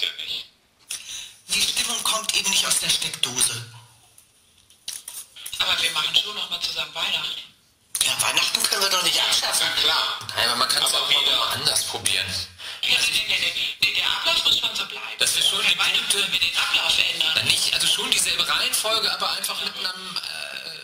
gibt's ja nicht. Die Stimmung kommt eben nicht aus der Steckdose. Aber wir machen schon noch mal zusammen Weihnachten. Ja, Weihnachten können wir doch nicht abschaffen. Ja, klar. Nein, aber man kann es auch wieder mal anders probieren. Ja, also, nee, nee, nee, der Ablauf muss schon so bleiben. Das ist schon Kein eine Weihnachten gute- wir den Ablauf ändern. Dann nicht, also schon dieselbe Reihenfolge, aber einfach mit einem Äh,